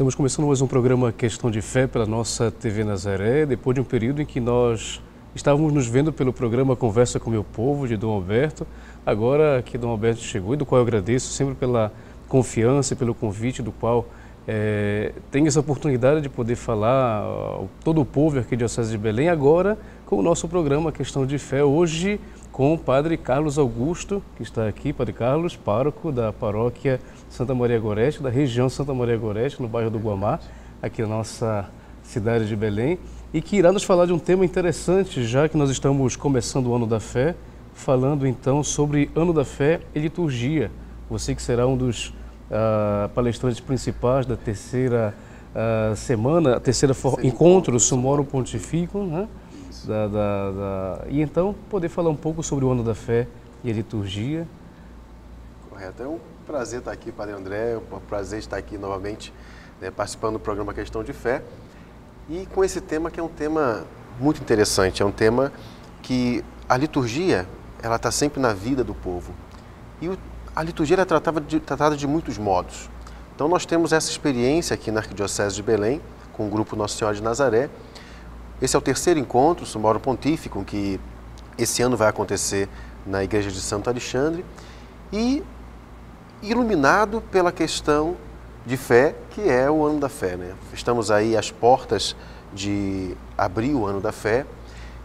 Estamos começando mais um programa Questão de Fé pela nossa TV Nazaré, depois de um período em que nós estávamos nos vendo pelo programa Conversa com Meu Povo, de Dom Alberto. Agora que Dom Alberto chegou e do qual eu agradeço sempre pela confiança e pelo convite do qual é, tenho essa oportunidade de poder falar a todo o povo aqui de Diocese de Belém, agora com o nosso programa Questão de Fé, hoje com o Padre Carlos Augusto, que está aqui, Padre Carlos, pároco da paróquia Santa Maria Goreste, da região Santa Maria Goreste, no bairro do Guamá, aqui na nossa cidade de Belém, e que irá nos falar de um tema interessante, já que nós estamos começando o Ano da Fé, falando então sobre Ano da Fé e liturgia. Você que será um dos uh, palestrantes principais da terceira uh, semana, terceira encontro Sumorum Pontificum, né? Da, da, da, e então poder falar um pouco sobre o Ano da Fé e a liturgia. Correto. É um prazer estar aqui, Padre André, é um prazer estar aqui novamente né, participando do programa Questão de Fé e com esse tema que é um tema muito interessante, é um tema que a liturgia ela está sempre na vida do povo e a liturgia é tratada de, tratada de muitos modos. Então nós temos essa experiência aqui na Arquidiocese de Belém com o grupo Nossa Senhora de Nazaré esse é o terceiro encontro, Sumário Pontífico, que esse ano vai acontecer na Igreja de Santo Alexandre, e iluminado pela questão de fé, que é o ano da fé. Né? Estamos aí às portas de abrir o ano da fé,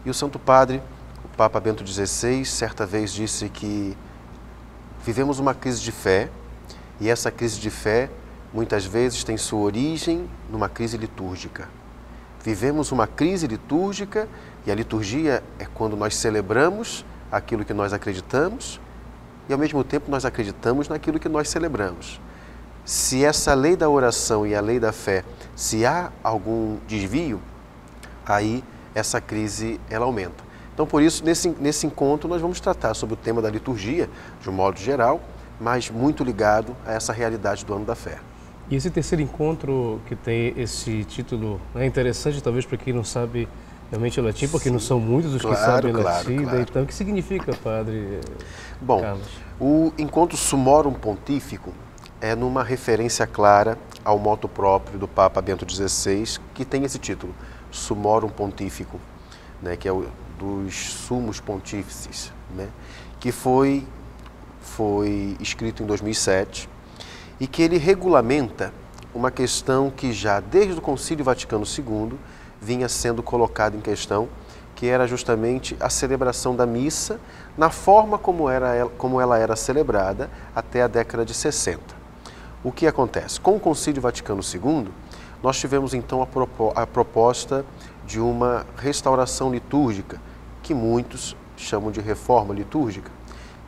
e o Santo Padre, o Papa Bento XVI, certa vez disse que vivemos uma crise de fé, e essa crise de fé muitas vezes tem sua origem numa crise litúrgica. Vivemos uma crise litúrgica e a liturgia é quando nós celebramos aquilo que nós acreditamos e ao mesmo tempo nós acreditamos naquilo que nós celebramos. Se essa lei da oração e a lei da fé, se há algum desvio, aí essa crise ela aumenta. Então, por isso, nesse, nesse encontro, nós vamos tratar sobre o tema da liturgia, de um modo geral, mas muito ligado a essa realidade do ano da fé. E esse terceiro encontro que tem esse título é interessante, talvez para quem não sabe realmente o latim, porque Sim, não são muitos os claro, que sabem claro, latim. Claro. Então, o que significa, padre Bom, Carlos? o encontro Sumorum Pontífico é numa referência clara ao moto próprio do Papa Bento XVI, que tem esse título, Sumorum Pontífico, né, que é o dos Sumos Pontífices, né, que foi, foi escrito em 2007 e que ele regulamenta uma questão que já desde o Concílio Vaticano II vinha sendo colocada em questão, que era justamente a celebração da missa na forma como, era, como ela era celebrada até a década de 60. O que acontece? Com o Concílio Vaticano II, nós tivemos então a, propo, a proposta de uma restauração litúrgica, que muitos chamam de reforma litúrgica.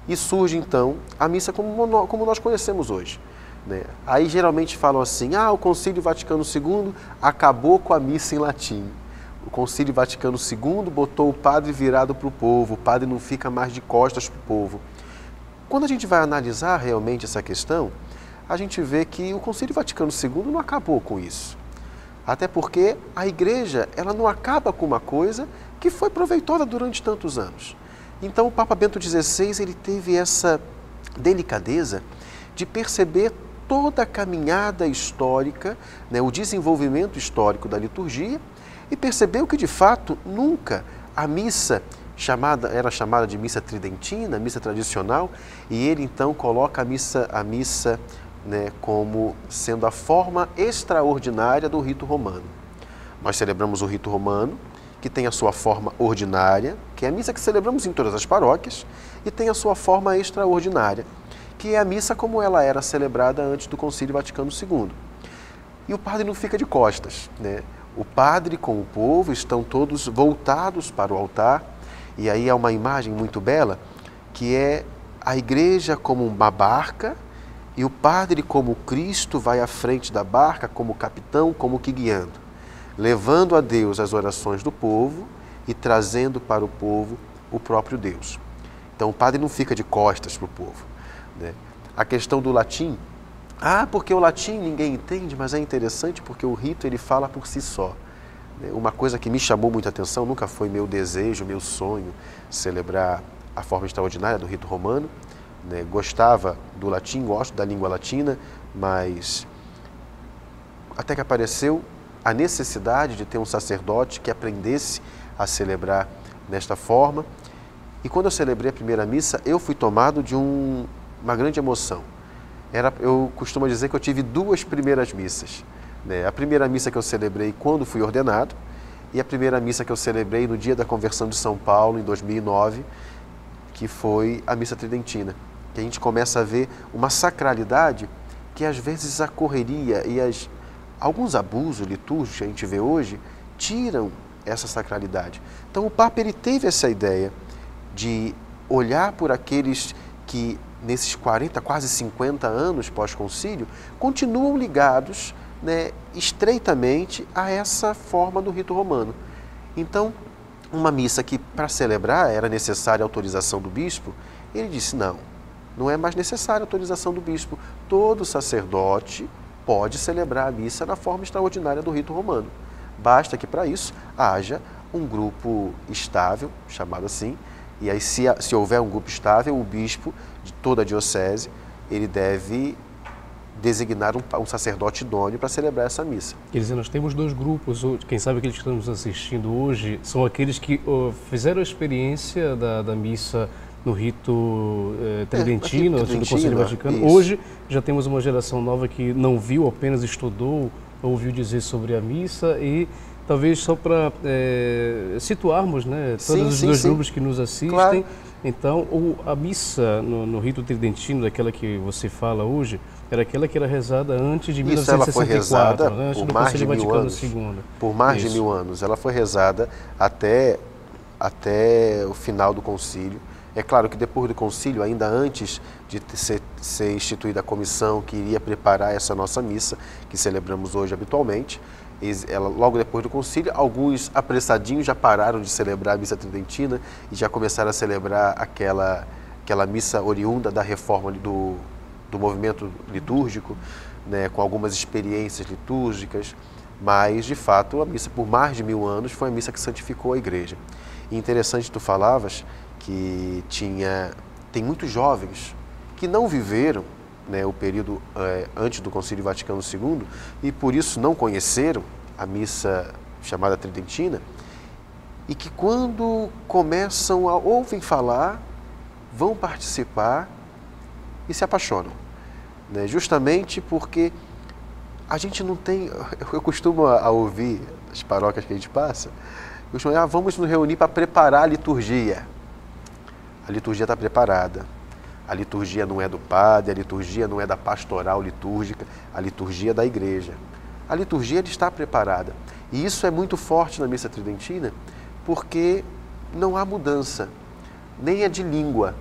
E surge então a missa como, como nós conhecemos hoje. Né? Aí geralmente falam assim: ah, o Concílio Vaticano II acabou com a missa em latim. O Concílio Vaticano II botou o padre virado para o povo, o padre não fica mais de costas para o povo. Quando a gente vai analisar realmente essa questão, a gente vê que o Concílio Vaticano II não acabou com isso. Até porque a igreja ela não acaba com uma coisa que foi proveitosa durante tantos anos. Então o Papa Bento XVI ele teve essa delicadeza de perceber toda a caminhada histórica, né, o desenvolvimento histórico da liturgia e percebeu que de fato nunca a missa chamada era chamada de missa tridentina, missa tradicional, e ele então coloca a missa a missa né, como sendo a forma extraordinária do rito romano. Nós celebramos o rito romano, que tem a sua forma ordinária, que é a missa que celebramos em todas as paróquias, e tem a sua forma extraordinária, que é a missa como ela era celebrada antes do Concílio Vaticano II. E o padre não fica de costas, né? O padre com o povo estão todos voltados para o altar, e aí há uma imagem muito bela, que é a igreja como uma barca e o padre como Cristo vai à frente da barca como capitão, como que guiando, levando a Deus as orações do povo e trazendo para o povo o próprio Deus. Então o padre não fica de costas para o povo. Né? A questão do latim, ah, porque o latim ninguém entende, mas é interessante porque o rito ele fala por si só. Né? Uma coisa que me chamou muita atenção, nunca foi meu desejo, meu sonho celebrar a forma extraordinária do rito romano. Né? Gostava do latim, gosto da língua latina, mas até que apareceu a necessidade de ter um sacerdote que aprendesse a celebrar desta forma. E quando eu celebrei a primeira missa, eu fui tomado de um, uma grande emoção. Era, eu costumo dizer que eu tive duas primeiras missas. Né? A primeira missa que eu celebrei quando fui ordenado e a primeira missa que eu celebrei no dia da conversão de São Paulo, em 2009, que foi a missa tridentina. Que a gente começa a ver uma sacralidade que às vezes a correria e as, alguns abusos litúrgicos que a gente vê hoje tiram essa sacralidade. Então o Papa ele teve essa ideia de olhar por aqueles que nesses 40, quase 50 anos pós-concílio, continuam ligados né, estreitamente a essa forma do rito romano. Então, uma missa que para celebrar era necessária a autorização do bispo, ele disse: não, não é mais necessária a autorização do bispo. Todo sacerdote pode celebrar a missa na forma extraordinária do rito romano. Basta que para isso haja um grupo estável, chamado assim, e aí se, se houver um grupo estável, o bispo de toda a diocese, ele deve designar um, um sacerdote idôneo para celebrar essa missa. Quer dizer, nós temos dois grupos, quem sabe aqueles que estamos assistindo hoje são aqueles que oh, fizeram a experiência da, da missa no rito eh, tridentino, é, do Conselho Vaticano. Isso. Hoje já temos uma geração nova que não viu, apenas estudou, ouviu dizer sobre a missa e talvez só para é, situarmos né, todos sim, os sim, dois sim. grupos que nos assistem. Claro. Então, o, a missa no, no, rito tridentino, daquela que você fala hoje, era aquela que era rezada antes de Isso, 1964, ela foi rezada né, antes por mais de mil anos. II. Por mais Isso. de mil anos. Ela foi rezada até, até o final do concílio. É claro que depois do concílio, ainda antes de ser, ser instituída a comissão que iria preparar essa nossa missa, que celebramos hoje habitualmente, ela, logo depois do concílio, alguns apressadinhos já pararam de celebrar a missa tridentina e já começaram a celebrar aquela, aquela missa oriunda da reforma do, do movimento litúrgico, né, com algumas experiências litúrgicas, mas de fato a missa por mais de mil anos foi a missa que santificou a igreja. E interessante tu falavas que tinha tem muitos jovens que não viveram né, o período é, antes do Concílio Vaticano II e por isso não conheceram a missa chamada Tridentina e que quando começam a ouvem falar, vão participar e se apaixonam. Né? Justamente porque a gente não tem. Eu costumo a ouvir as paróquias que a gente passa, eu costumo, ah, vamos nos reunir para preparar a liturgia. A liturgia está preparada a liturgia não é do padre, a liturgia não é da pastoral litúrgica, a liturgia é da igreja. A liturgia está preparada. E isso é muito forte na missa tridentina, porque não há mudança, nem é de língua,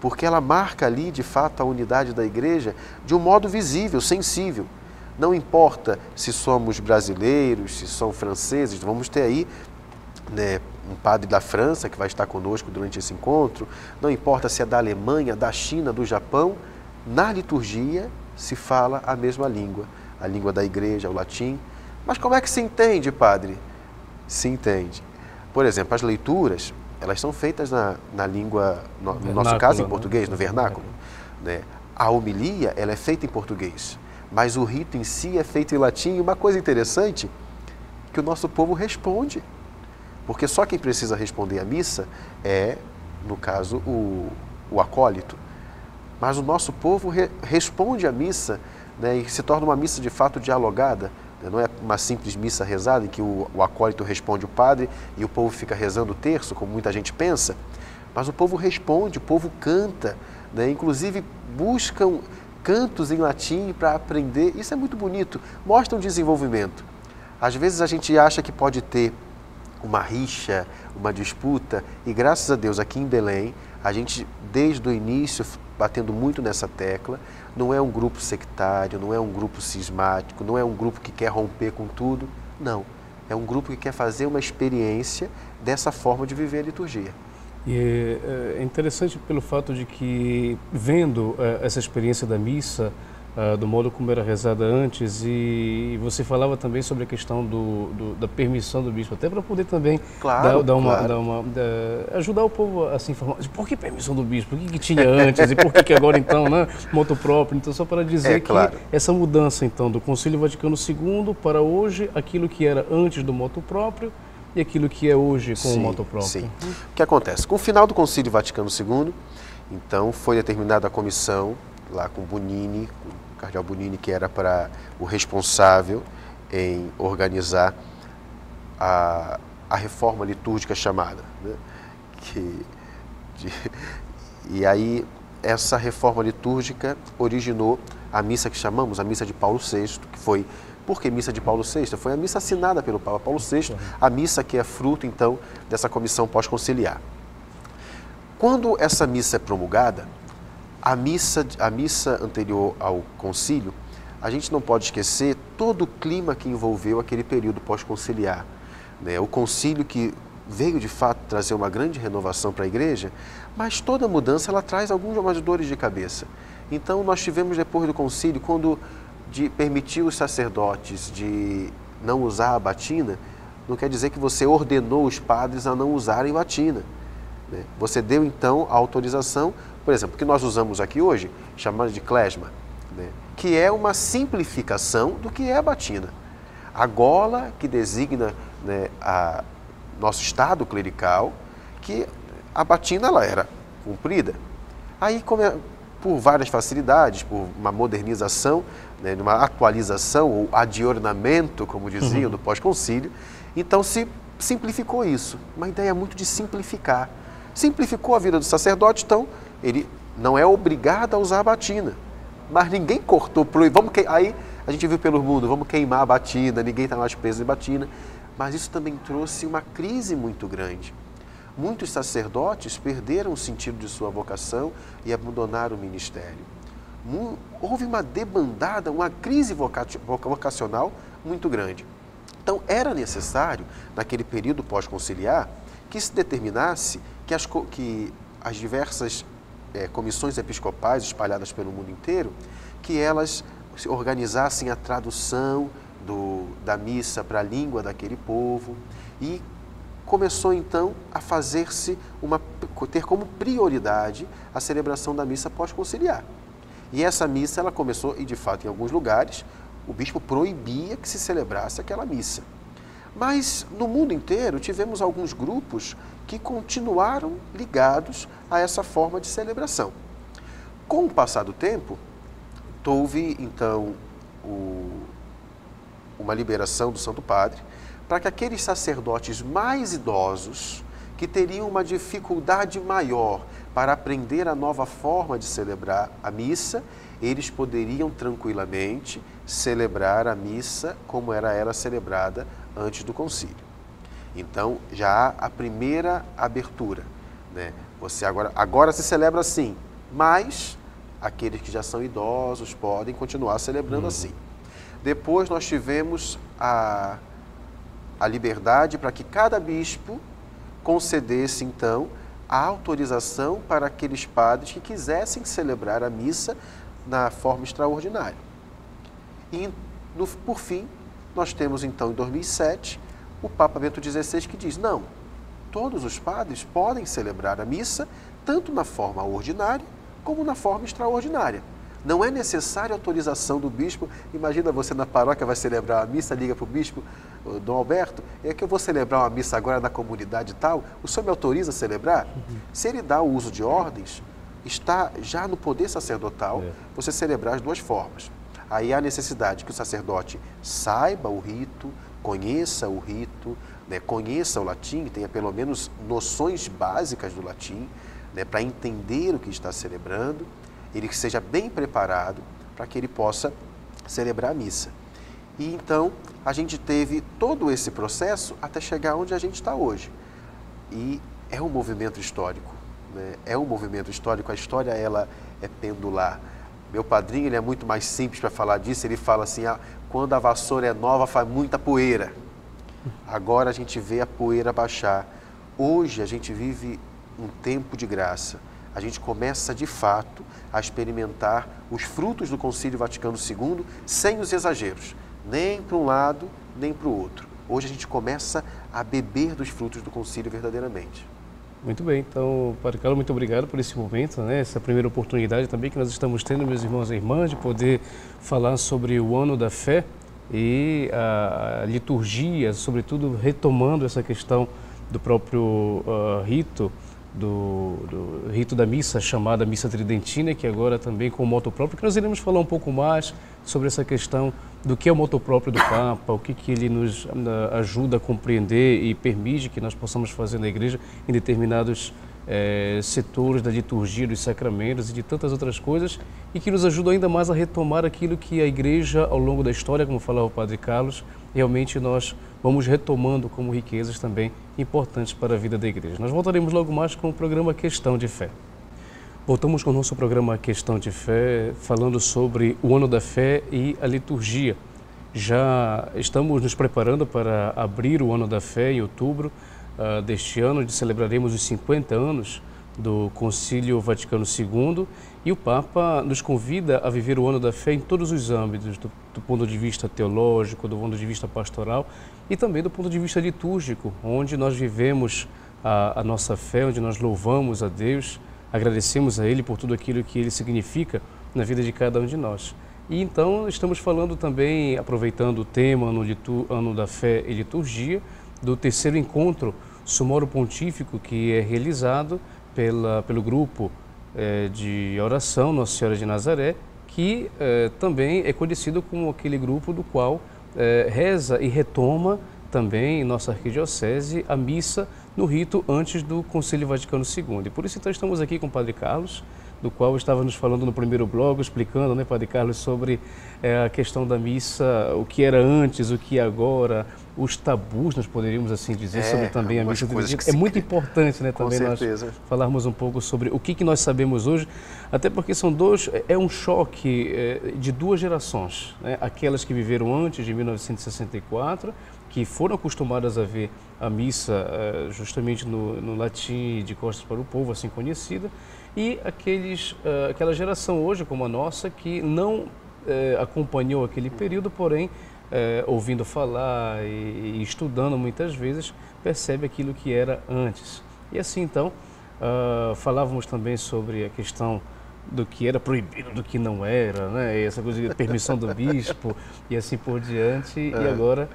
porque ela marca ali, de fato, a unidade da igreja de um modo visível, sensível. Não importa se somos brasileiros, se são franceses, vamos ter aí né, um padre da França que vai estar conosco durante esse encontro, não importa se é da Alemanha, da China, do Japão, na liturgia se fala a mesma língua, a língua da igreja, o latim. Mas como é que se entende, padre? Se entende. Por exemplo, as leituras, elas são feitas na, na língua, no, no nosso caso em né? português, no vernáculo. Né? A homilia, ela é feita em português, mas o rito em si é feito em latim. E uma coisa interessante, que o nosso povo responde porque só quem precisa responder à missa é, no caso, o, o acólito. Mas o nosso povo re, responde à missa né, e se torna uma missa de fato dialogada. Né, não é uma simples missa rezada em que o, o acólito responde o padre e o povo fica rezando o terço, como muita gente pensa. Mas o povo responde, o povo canta, né, inclusive buscam cantos em latim para aprender. Isso é muito bonito, mostra um desenvolvimento. Às vezes a gente acha que pode ter uma rixa, uma disputa. E graças a Deus, aqui em Belém, a gente, desde o início, batendo muito nessa tecla, não é um grupo sectário, não é um grupo cismático, não é um grupo que quer romper com tudo. Não. É um grupo que quer fazer uma experiência dessa forma de viver a liturgia. E é, é interessante pelo fato de que, vendo é, essa experiência da missa, uh, do modo como era rezada antes e você falava também sobre a questão do, do da permissão do bispo, até para poder também claro, dar, dar uma, claro. dar uma dar, ajudar o povo a se informar. Por que permissão do bispo? O que, que tinha antes e por que, que agora então, né? Moto próprio. Então, só para dizer é, claro. que essa mudança então do Concílio Vaticano II para hoje, aquilo que era antes do moto próprio e aquilo que é hoje com sim, o moto próprio. Sim. O que acontece? Com o final do Concílio Vaticano II, então foi determinada a comissão lá com Bonini, cardeal Bonini, que era para o responsável em organizar a, a reforma litúrgica chamada. Né? Que, de, e aí essa reforma litúrgica originou a missa que chamamos a missa de Paulo VI, que foi por que missa de Paulo VI? Foi a missa assinada pelo Papa Paulo VI, a missa que é fruto então dessa comissão pós-conciliar. Quando essa missa é promulgada, a missa, a missa anterior ao concílio, a gente não pode esquecer todo o clima que envolveu aquele período pós-conciliar. Né? O concílio que veio de fato trazer uma grande renovação para a igreja, mas toda mudança ela traz algumas dores de cabeça. Então nós tivemos depois do concílio, quando de permitir os sacerdotes de não usar a batina, não quer dizer que você ordenou os padres a não usarem batina. Né? Você deu então a autorização por exemplo, o que nós usamos aqui hoje, chamado de klesma, né, que é uma simplificação do que é a batina. A gola que designa né, a nosso estado clerical, que a batina ela era comprida. Aí, é, por várias facilidades, por uma modernização, né, uma atualização ou adiornamento, como diziam, uhum. do pós-concílio, então se simplificou isso. Uma ideia muito de simplificar. Simplificou a vida do sacerdote, então ele não é obrigado a usar a batina. Mas ninguém cortou, proibiu. Vamos que... Aí a gente viu pelo mundo, vamos queimar a batina, ninguém está mais preso em batina. Mas isso também trouxe uma crise muito grande. Muitos sacerdotes perderam o sentido de sua vocação e abandonaram o ministério. Houve uma debandada, uma crise vocacional muito grande. Então, era necessário, naquele período pós-conciliar, que se determinasse que as, que as diversas é, comissões episcopais espalhadas pelo mundo inteiro, que elas organizassem a tradução do, da missa para a língua daquele povo e começou então a fazer-se uma ter como prioridade a celebração da missa pós-conciliar. E essa missa ela começou e de fato em alguns lugares o bispo proibia que se celebrasse aquela missa. Mas no mundo inteiro tivemos alguns grupos que continuaram ligados a essa forma de celebração. Com o passar do tempo, houve então o, uma liberação do Santo Padre para que aqueles sacerdotes mais idosos, que teriam uma dificuldade maior para aprender a nova forma de celebrar a missa, eles poderiam tranquilamente celebrar a missa como era ela celebrada antes do concílio. Então já há a primeira abertura. Né? Você agora, agora se celebra assim, mas aqueles que já são idosos podem continuar celebrando uhum. assim. Depois nós tivemos a, a liberdade para que cada bispo concedesse então a autorização para aqueles padres que quisessem celebrar a missa na forma extraordinária. E, no, por fim, nós temos então em 2007 o Papa Bento XVI que diz: não, todos os padres podem celebrar a missa tanto na forma ordinária como na forma extraordinária. Não é necessária autorização do bispo. Imagina você na paróquia vai celebrar a missa, liga para o bispo, Dom Alberto, é que eu vou celebrar uma missa agora na comunidade tal, o senhor me autoriza a celebrar? Uhum. Se ele dá o uso de ordens, está já no poder sacerdotal é. você celebrar as duas formas. Aí há necessidade que o sacerdote saiba o rito, conheça o rito, né, conheça o latim, tenha pelo menos noções básicas do latim, né, para entender o que está celebrando, ele que seja bem preparado para que ele possa celebrar a missa. E então a gente teve todo esse processo até chegar onde a gente está hoje. E é um movimento histórico, né? é um movimento histórico. A história ela é pendular. Meu padrinho ele é muito mais simples para falar disso. Ele fala assim: ah, quando a vassoura é nova, faz muita poeira. Agora a gente vê a poeira baixar. Hoje a gente vive um tempo de graça. a gente começa de fato a experimentar os frutos do Concílio Vaticano II sem os exageros, nem para um lado, nem para o outro. Hoje a gente começa a beber dos frutos do Concílio verdadeiramente. Muito bem, então, Padre Carlos, muito obrigado por esse momento, né? essa primeira oportunidade também que nós estamos tendo, meus irmãos e irmãs, de poder falar sobre o ano da fé e a, liturgia, sobretudo retomando essa questão do próprio uh, rito, do, do, rito da missa chamada Missa Tridentina, que agora também com moto próprio, que nós iremos falar um pouco mais sobre essa questão do que é o moto próprio do Papa, o que, que ele nos uh, ajuda a compreender e permite que nós possamos fazer na igreja em determinados é, setores da liturgia, dos sacramentos e de tantas outras coisas, e que nos ajudam ainda mais a retomar aquilo que a igreja, ao longo da história, como falava o Padre Carlos, realmente nós vamos retomando como riquezas também importantes para a vida da igreja. Nós voltaremos logo mais com o programa Questão de Fé. Voltamos com o nosso programa Questão de Fé, falando sobre o ano da fé e a liturgia. Já estamos nos preparando para abrir o ano da fé em outubro uh, deste ano, onde celebraremos os 50 anos do Concílio Vaticano II e o Papa nos convida a viver o ano da fé em todos os âmbitos, do, do, ponto de vista teológico, do ponto de vista pastoral e também do ponto de vista litúrgico, onde nós vivemos a, a nossa fé, onde nós louvamos a Deus, agradecemos a Ele por tudo aquilo que Ele significa na vida de cada um de nós. E então estamos falando também, aproveitando o tema ano, litur, ano da fé e liturgia, do terceiro encontro Sumoro Pontífico que é realizado pela, pelo grupo é, de oração Nossa Senhora de Nazaré, que é, também é conhecido como aquele grupo do qual é, reza e retoma também em nossa arquidiocese a missa no rito antes do Concílio Vaticano II. E por isso então estamos aqui com o Padre Carlos, do qual estávamos falando no primeiro blog, explicando, né, Padre Carlos, sobre é, a questão da missa, o que era antes, o que é agora, os tabus, nós poderíamos assim dizer, é, sobre também a missa É muito importante, né, também nós falarmos um pouco sobre o que, que nós sabemos hoje, até porque são dois, é, é um choque é, de duas gerações, né? aquelas que viveram antes de 1964, que foram acostumadas a ver a missa é, justamente no, no latim de costas para o povo, assim conhecida, e aqueles, uh, aquela geração hoje, como a nossa, que não uh, acompanhou aquele período, porém, ouvindo falar e, e, estudando muitas vezes, percebe aquilo que era antes. E assim, então, falávamos também sobre a questão do que era proibido, do que não era, né? essa coisa de permissão do bispo e assim por diante. É. E agora,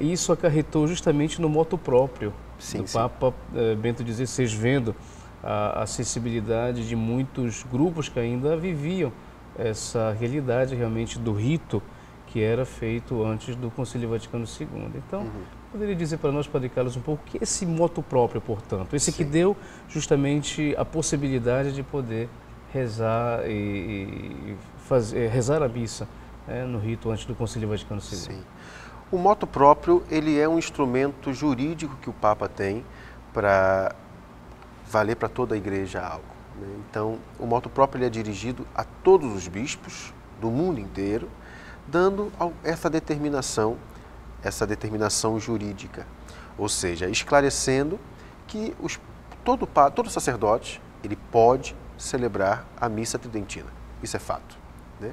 isso acarretou justamente no moto próprio sim, do sim. Papa Bento XVI, vendo a, acessibilidade de muitos grupos que ainda viviam essa realidade realmente do rito que era feito antes do Concílio Vaticano II. Então, uhum. poderia dizer para nós, Padre Carlos, um pouco que é esse moto próprio, portanto? Esse Sim. que deu justamente a possibilidade de poder rezar e, e fazer, rezar a missa né, no rito antes do Concílio Vaticano II. Sim. O moto próprio ele é um instrumento jurídico que o Papa tem para valer para toda a igreja algo. Né? Então, o moto próprio é dirigido a todos os bispos do mundo inteiro, dando essa determinação, essa determinação jurídica, ou seja, esclarecendo que os, todo, todo sacerdote ele pode celebrar a missa tridentina. Isso é fato. Né?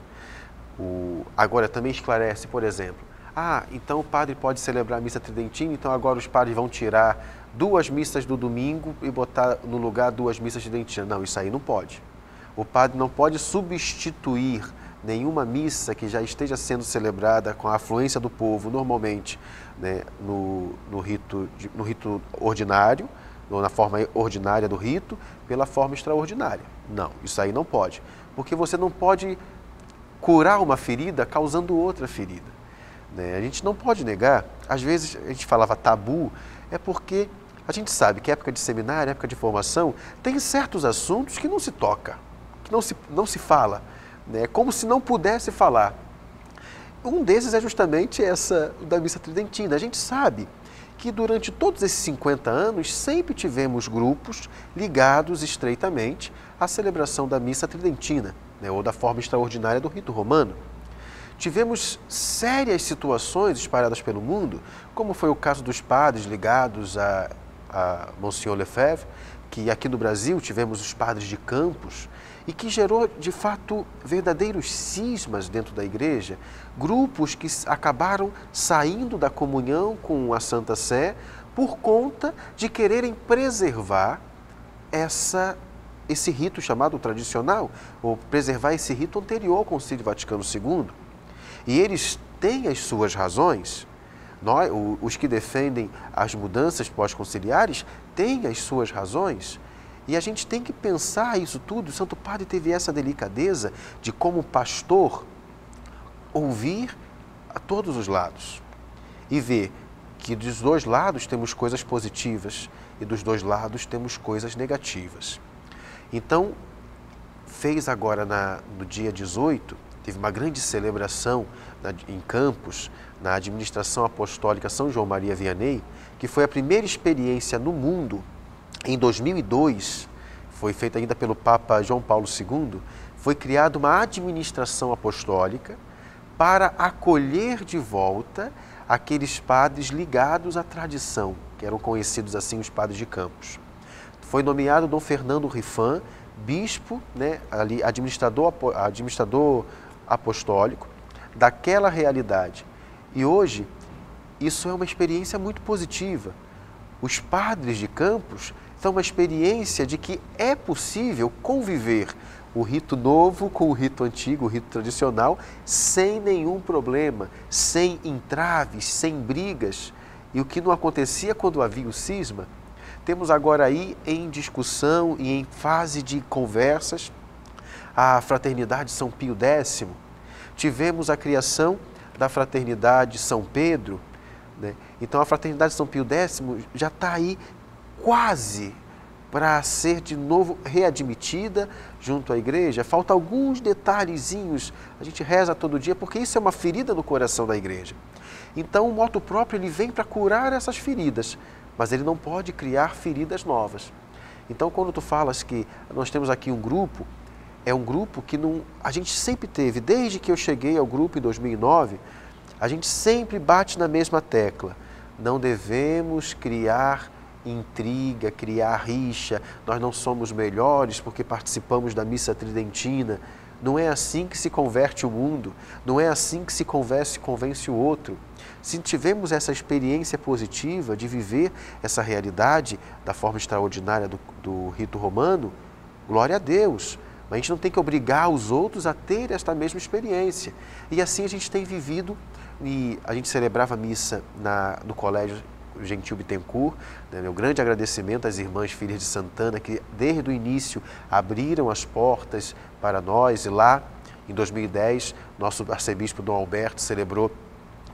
O, agora, também esclarece, por exemplo, ah, então o padre pode celebrar a missa tridentina, então agora os padres vão tirar duas missas do domingo e botar no lugar duas missas de dentina. Não, isso aí não pode. O padre não pode substituir nenhuma missa que já esteja sendo celebrada com a afluência do povo, normalmente né, no, no, rito, no rito ordinário, na forma ordinária do rito, pela forma extraordinária. Não, isso aí não pode. Porque você não pode curar uma ferida causando outra ferida. Né? A gente não pode negar, às vezes a gente falava tabu, é porque a gente sabe que época de seminário, época de formação, tem certos assuntos que não se toca, que não se, não se fala, né? como se não pudesse falar. Um desses é justamente essa da missa tridentina. A gente sabe que durante todos esses 50 anos sempre tivemos grupos ligados estreitamente à celebração da missa tridentina, né? ou da forma extraordinária do rito romano. Tivemos sérias situações espalhadas pelo mundo, como foi o caso dos padres ligados a a Monsignor Lefebvre, que aqui no Brasil tivemos os padres de campos e que gerou de fato verdadeiros cismas dentro da igreja, grupos que acabaram saindo da comunhão com a Santa Sé por conta de quererem preservar essa esse rito chamado tradicional, ou preservar esse rito anterior ao Concílio Vaticano II. E eles têm as suas razões, nós, os que defendem as mudanças pós-conciliares têm as suas razões, e a gente tem que pensar isso tudo. O Santo Padre teve essa delicadeza de, como pastor, ouvir a todos os lados e ver que dos dois lados temos coisas positivas e dos dois lados temos coisas negativas. Então, fez agora na, no dia 18, teve uma grande celebração na, em Campos, na administração apostólica São João Maria Vianney, que foi a primeira experiência no mundo em 2002, foi feita ainda pelo Papa João Paulo II, foi criada uma administração apostólica para acolher de volta aqueles padres ligados à tradição, que eram conhecidos assim os padres de Campos. Foi nomeado Dom Fernando Rifan, bispo, né, ali, administrador, administrador apostólico daquela realidade. E hoje, isso é uma experiência muito positiva. Os padres de Campos são uma experiência de que é possível conviver o rito novo com o rito antigo, o rito tradicional, sem nenhum problema, sem entraves, sem brigas. E o que não acontecia quando havia o cisma, temos agora aí em discussão e em fase de conversas a Fraternidade São Pio X. Tivemos a criação da Fraternidade São Pedro. Né? Então a Fraternidade São Pio X já está aí quase para ser de novo readmitida junto à igreja. Falta alguns detalhezinhos, a gente reza todo dia, porque isso é uma ferida no coração da igreja. Então o moto próprio ele vem para curar essas feridas, mas ele não pode criar feridas novas. Então quando tu falas que nós temos aqui um grupo, é um grupo que não, a gente sempre teve, desde que eu cheguei ao grupo em 2009, a gente sempre bate na mesma tecla. Não devemos criar intriga, criar rixa, nós não somos melhores porque participamos da missa tridentina. Não é assim que se converte o mundo, não é assim que se convence, convence o outro. Se tivermos essa experiência positiva de viver essa realidade da forma extraordinária do, do rito romano, glória a Deus. Mas a gente não tem que obrigar os outros a ter esta mesma experiência. E assim a gente tem vivido, e a gente celebrava a missa na, no colégio Gentil Bittencourt. Né, meu grande agradecimento às irmãs filhas de Santana que desde o início abriram as portas para nós e lá em 2010 nosso arcebispo Dom Alberto celebrou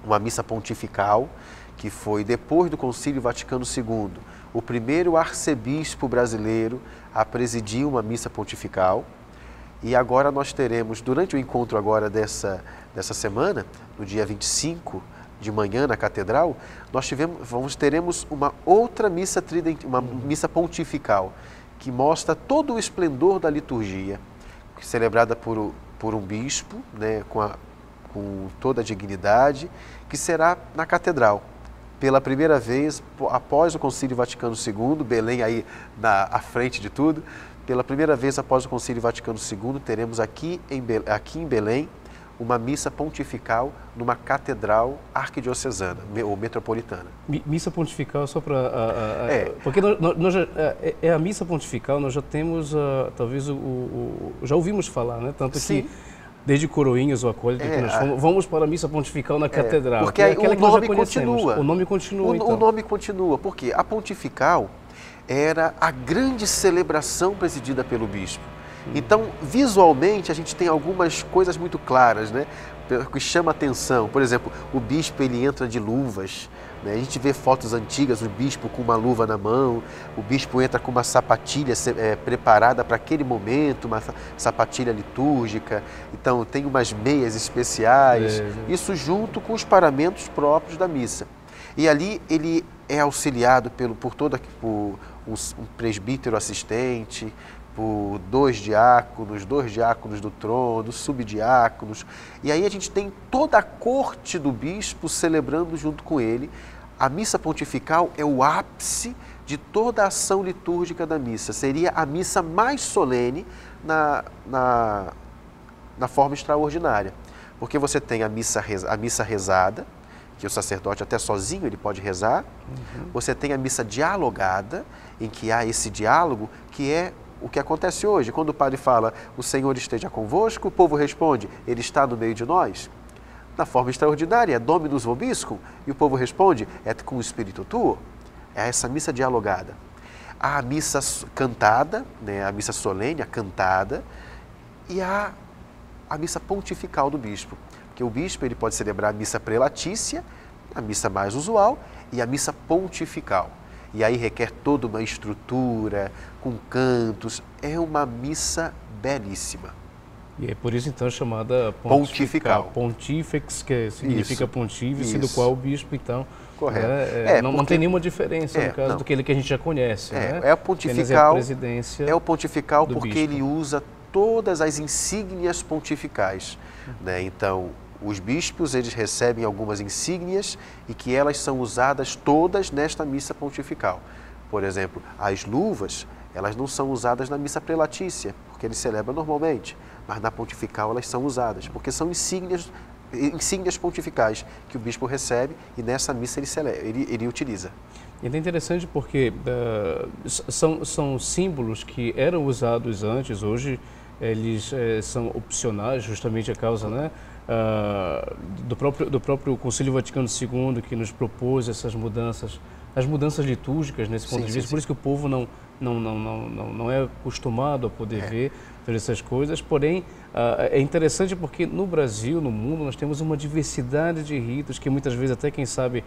uma missa pontifical que foi depois do Concílio Vaticano II, o primeiro arcebispo brasileiro a presidir uma missa pontifical. E agora nós teremos, durante o encontro agora dessa, dessa semana, no dia 25 de manhã na catedral, nós tivemos, vamos, teremos uma outra missa trident, uma missa pontifical, que mostra todo o esplendor da liturgia, celebrada por, por um bispo, né, com, a, com toda a dignidade, que será na catedral. Pela primeira vez, após o Concílio Vaticano II, Belém aí na à frente de tudo, pela primeira vez após o Concílio Vaticano II, teremos aqui em, aqui em Belém uma missa pontifical numa catedral arquidiocesana ou metropolitana. Missa pontifical só para... É. Porque nós, nós já, é, é, a missa pontifical, nós já temos, uh, talvez, o, o, já ouvimos falar, né? Tanto Sim. que desde Coroinhas ou Acólito, é, nós fomos, vamos para a missa pontifical na é, catedral. Porque aí, o nome continua. O nome continua, o, então. o nome continua, porque a pontifical era a grande celebração presidida pelo bispo. Então, visualmente, a gente tem algumas coisas muito claras, né? Que chama atenção. Por exemplo, o bispo ele entra de luvas. Né? A gente vê fotos antigas, o bispo com uma luva na mão, o bispo entra com uma sapatilha é, preparada para aquele momento, uma sapatilha litúrgica. Então, tem umas meias especiais. É, Isso junto com os paramentos próprios da missa. E ali ele é auxiliado pelo, por todo por um, presbítero assistente, por dois diáconos, dois diáconos do trono, subdiáconos. E aí a gente tem toda a corte do bispo celebrando junto com ele a missa pontifical é o ápice de toda a ação litúrgica da missa. Seria a missa mais solene na, na, na forma extraordinária. Porque você tem a missa, a missa rezada, que o sacerdote até sozinho ele pode rezar. Uhum. Você tem a missa dialogada, em que há esse diálogo, que é o que acontece hoje. Quando o padre fala, o Senhor esteja convosco, o povo responde, ele está no meio de nós. Na forma extraordinária, é Dominus vobiscum, e o povo responde, é com o Espírito tuo. É essa missa dialogada. Há a missa cantada, né, a missa solene, a cantada, e há a missa pontifical do bispo. Porque o bispo ele pode celebrar a missa prelatícia, a missa mais usual, e a missa pontifical. E aí requer toda uma estrutura, com cantos. É uma missa belíssima. E é por isso então chamada pontifical. Pontifical. Pontífex, que significa Isso. pontífice, do Isso. qual o bispo então. Correto. né, é, É, não, não porque- tem nenhuma diferença É, no caso não. do que ele que a gente já conhece. É, né? é o pontifical. É. É o pontifical do porque bispo. ele usa todas as insígnias pontificais. Né? Então, os bispos eles recebem algumas insígnias e que elas são usadas todas nesta missa pontifical. Por exemplo, as luvas, elas não são usadas na missa prelatícia, porque eles celebram normalmente, mas na pontifical elas são usadas, porque são insígnias, insígnias pontificais que o bispo recebe e nessa missa ele, cele- ele, ele utiliza. E é interessante porque s- são, são símbolos que eram usados antes, hoje eles eh, são opcionais, justamente a causa né, ah, do, próprio, do próprio Concílio Vaticano II que nos propôs essas mudanças, as mudanças litúrgicas nesse ponto Sim, de sim, vista. sim. Por isso que o povo não, não, não, não, não, não é acostumado a poder É. ver todas essas coisas. Porém, ah, é interessante porque no Brasil, no mundo, nós temos uma diversidade de ritos que muitas vezes até quem sabe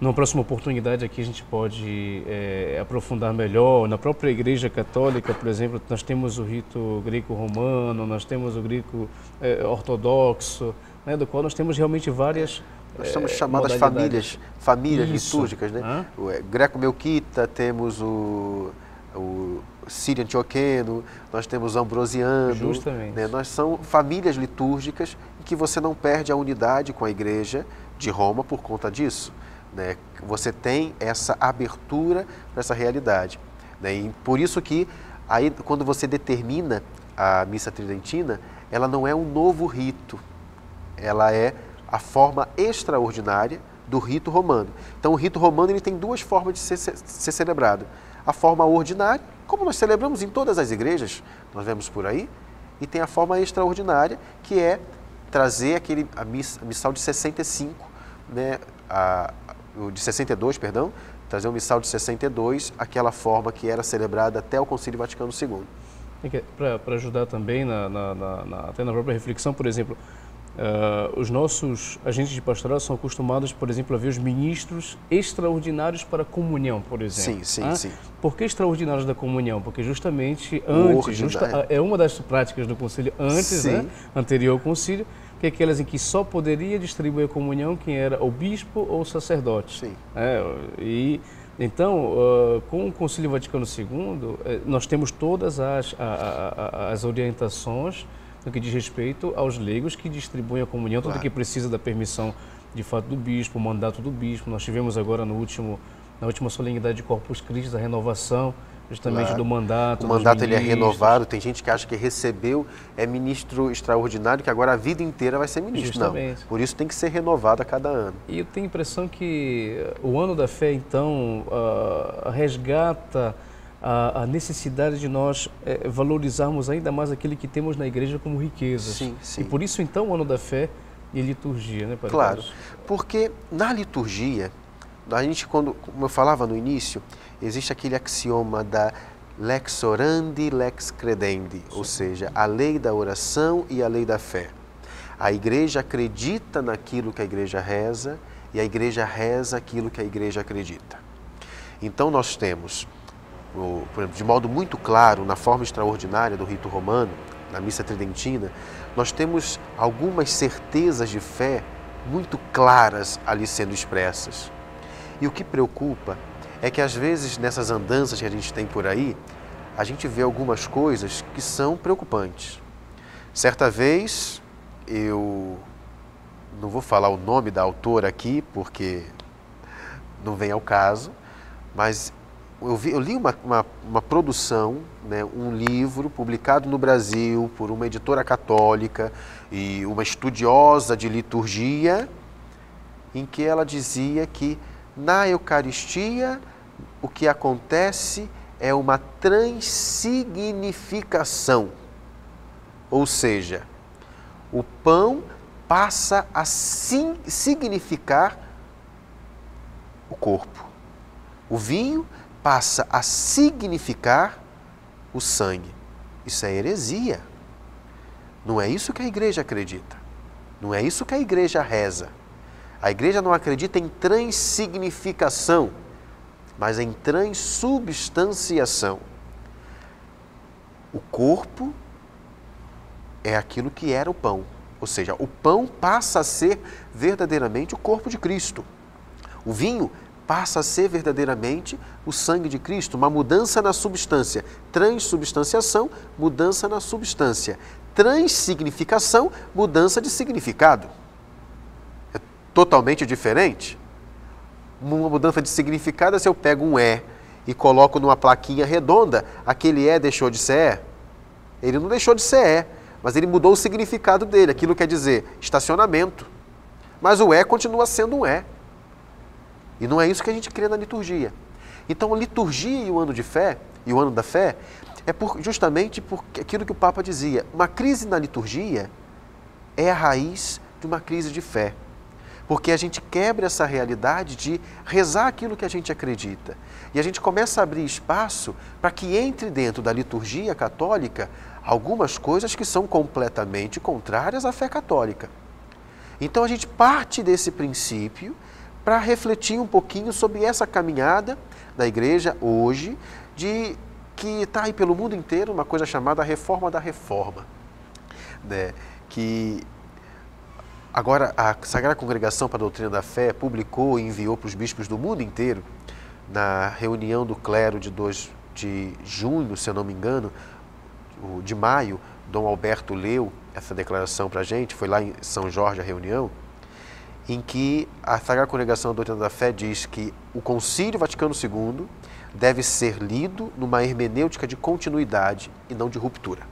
numa próxima oportunidade aqui a gente pode eh, aprofundar melhor. Na própria Igreja Católica, por exemplo, nós temos o rito greco-romano, nós temos o greco eh, ortodoxo, né, do qual nós temos realmente várias Nós somos eh, chamadas famílias, famílias Isso. litúrgicas, né? Hã? O é, greco-melquita, temos o, o sírio antioqueno, nós temos o ambrosiano. Justamente. né? Nós são famílias litúrgicas em que você não perde a unidade com a igreja de Roma por conta disso. Né? Você tem essa abertura para essa realidade. Né? E por isso que aí, quando você determina a missa tridentina, ela não é um novo rito, ela é a forma extraordinária do rito romano. Então, o rito romano ele tem duas formas de ser, ser celebrado. A forma ordinária, como nós celebramos em todas as igrejas, nós vemos por aí, e tem a forma extraordinária, que é trazer aquele a, miss, a missal de 65, né, a, de 62, perdão, trazer o missal de 62, aquela forma que era celebrada até o Concílio Vaticano II. Para ajudar também, na, na, na, até na própria reflexão, por exemplo, uh, os nossos agentes de pastoral são acostumados, por exemplo, a ver os ministros extraordinários para a comunhão, por exemplo. Sim, sim, Ah, sim. Por que extraordinários da comunhão? Porque justamente antes, justa, é uma das práticas do concílio antes, né, anterior ao concílio, que é aquelas em que só poderia distribuir a comunhão quem era o bispo ou o sacerdote. Sim. É, e então, uh, com o Concílio Vaticano II, eh, nós temos todas as, a- a- as orientações no que diz respeito aos leigos que distribuem a comunhão, tanto Claro. que precisa da permissão de fato do bispo, o mandato do bispo. Nós tivemos agora no último, na última solenidade de Corpus Christi a renovação justamente Claro. do mandato. O mandato ele é renovado, tem gente que acha que recebeu, é ministro extraordinário, que agora a vida inteira vai ser ministro. Justamente. Não, por isso tem que ser renovado a cada ano. E eu tenho a impressão que o ano da fé, então, ah, resgata a, a necessidade de nós eh, valorizarmos ainda mais aquilo que temos na igreja como riquezas. Sim, sim. E por isso, então, o ano da fé e liturgia, né, Padre Claro, Carlos? porque na liturgia, a gente quando, como eu falava no início, existe aquele axioma da lex orandi, lex credendi, ou seja, a lei da oração e a lei da fé. A igreja acredita naquilo que a igreja reza e a igreja reza aquilo que a igreja acredita. Então nós temos, de modo muito claro, na forma extraordinária do rito romano, na missa tridentina, nós temos algumas certezas de fé muito claras ali sendo expressas. E o que preocupa é que às vezes nessas andanças que a gente tem por aí, a gente vê algumas coisas que são preocupantes. Certa vez eu não vou falar o nome da autora aqui porque não vem ao caso, mas eu, vi, eu li uma, uma, uma produção, né, um livro publicado no Brasil por uma editora católica e uma estudiosa de liturgia, em que ela dizia que na Eucaristia o que acontece é uma transsignificação. Ou seja, o pão passa a significar o corpo. O vinho passa a significar o sangue. Isso é heresia. Não é isso que a igreja acredita. Não é isso que a igreja reza. A igreja não acredita em transsignificação, mas em transubstanciação. O corpo é aquilo que era o pão, ou seja, o pão passa a ser verdadeiramente o corpo de Cristo. O vinho passa a ser verdadeiramente o sangue de Cristo, uma mudança na substância. Transubstanciação, mudança na substância. Transsignificação, mudança de significado. Totalmente diferente. Uma mudança de significado é se eu pego um E e coloco numa plaquinha redonda, aquele E deixou de ser E. Ele não deixou de ser E, mas ele mudou o significado dele. Aquilo quer dizer estacionamento. Mas o E continua sendo um E. E não é isso que a gente crê na liturgia. Então, a liturgia e o ano de fé, e o ano da fé, é por, justamente por aquilo que o Papa dizia: uma crise na liturgia é a raiz de uma crise de fé. Porque a gente quebra essa realidade de rezar aquilo que a gente acredita. E a gente começa a abrir espaço para que entre dentro da liturgia católica algumas coisas que são completamente contrárias à fé católica. Então a gente parte desse princípio para refletir um pouquinho sobre essa caminhada da igreja hoje, de que está aí pelo mundo inteiro uma coisa chamada reforma da reforma. Né? Que agora a Sagrada Congregação para a Doutrina da Fé publicou e enviou para os bispos do mundo inteiro, na reunião do clero de 2 de junho, se eu não me engano, de maio, Dom Alberto leu essa declaração para a gente, foi lá em São Jorge a reunião, em que a Sagrada Congregação da Doutrina da Fé diz que o Concílio Vaticano II deve ser lido numa hermenêutica de continuidade e não de ruptura.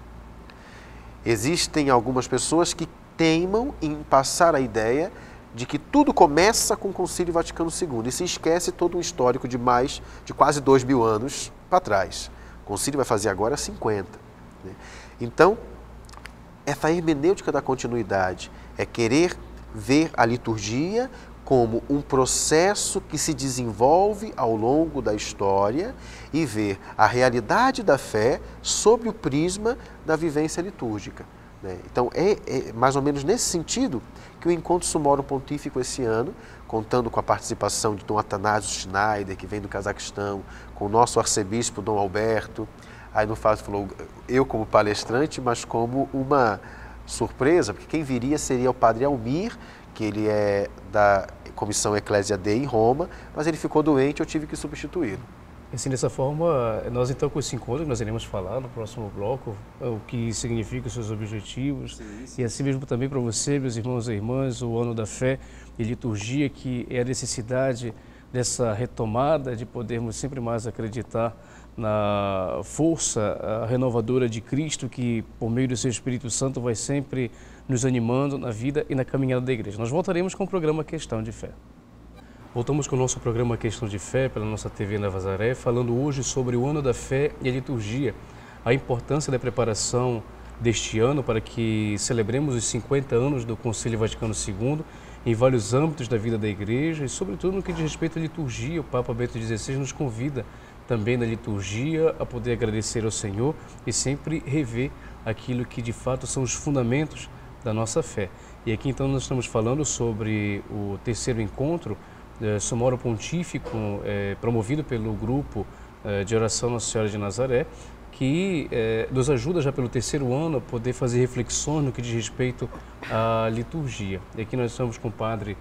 Existem algumas pessoas que teimam em passar a ideia de que tudo começa com o Concílio Vaticano II e se esquece todo um histórico de mais de quase dois mil anos para trás. O Concílio vai fazer agora 50. Né? Então, essa hermenêutica da continuidade é querer ver a liturgia como um processo que se desenvolve ao longo da história e ver a realidade da fé sob o prisma da vivência litúrgica. Né? Então, é, é, mais ou menos nesse sentido que o Encontro Sumoro Pontífico esse ano, contando com a participação de Dom Atanásio Schneider, que vem do Cazaquistão, com o nosso arcebispo Dom Alberto, aí no fato falou eu como palestrante, mas como uma surpresa, porque quem viria seria o padre Almir, que ele é da Comissão Eclésia D em Roma, mas ele ficou doente, eu tive que substituí-lo. Assim, dessa forma, nós então com esse encontro, nós iremos falar no próximo bloco o que significa os seus objetivos sim, sim. e assim mesmo também para você, meus irmãos e irmãs, o ano da fé e liturgia, que é a necessidade dessa retomada de podermos sempre mais acreditar na força renovadora de Cristo que, por meio do seu Espírito Santo, vai sempre nos animando na vida e na caminhada da igreja. Nós voltaremos com o programa Questão de Fé. Voltamos com o nosso programa Questão de Fé pela nossa TV na Vazaré, falando hoje sobre o ano da fé e a liturgia, a importância da preparação deste ano para que celebremos os 50 anos do Concílio Vaticano II em vários âmbitos da vida da igreja e, sobretudo, no que diz respeito à liturgia. O Papa Bento XVI nos convida também na liturgia a poder agradecer ao Senhor e sempre rever aquilo que de fato são os fundamentos da nossa fé. E aqui então nós estamos falando sobre o terceiro encontro eh, Sumoro Pontífico, eh, promovido pelo grupo eh, de oração Nossa Senhora de Nazaré, que nos ajuda já pelo terceiro ano a poder fazer reflexões no que diz respeito à liturgia. E aqui nós estamos com o padre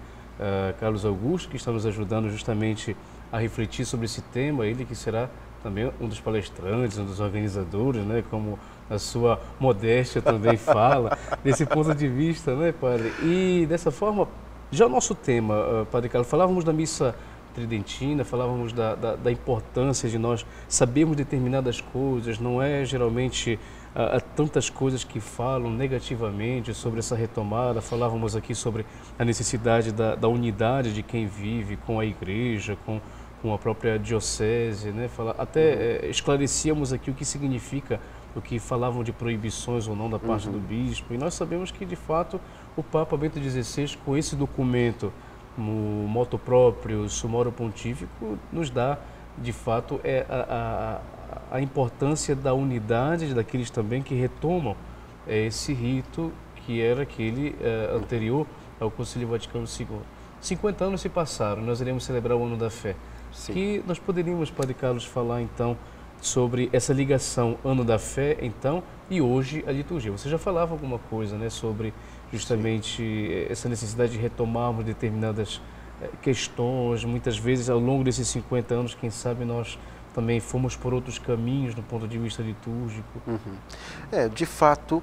Carlos Augusto, que está nos ajudando justamente a refletir sobre esse tema, ele que será também um dos palestrantes, um dos organizadores, né, como a sua modéstia também fala, desse ponto de vista, né, padre? E dessa forma, já o nosso tema, uh, padre Carlos, falávamos da missa tridentina, falávamos da, da, da importância de nós sabermos determinadas coisas, não é geralmente há tantas coisas que falam negativamente sobre essa retomada. Falávamos aqui sobre a necessidade da, da unidade de quem vive com a igreja, com, com a própria diocese, né? Fala, até é, esclarecíamos aqui o que significa o que falavam de proibições ou não da parte uhum. do bispo. E nós sabemos que, de fato, o Papa Bento XVI, com esse documento, o moto próprio, sumoro pontífico, nos dá, de fato, é a, a, a importância da unidade daqueles também que retomam é, esse rito que era aquele é, anterior ao Concílio Vaticano II. 50 anos se passaram, nós iremos celebrar o Ano da Fé. Sim. Que nós poderíamos, Padre Carlos, falar então sobre essa ligação ano da fé, então, e hoje a liturgia. Você já falava alguma coisa, né, sobre justamente. Eh, essa necessidade de retomarmos determinadas eh, questões, muitas vezes ao longo desses 50 anos, quem sabe nós também fomos por outros caminhos do ponto de vista litúrgico. Uhum. É, de fato,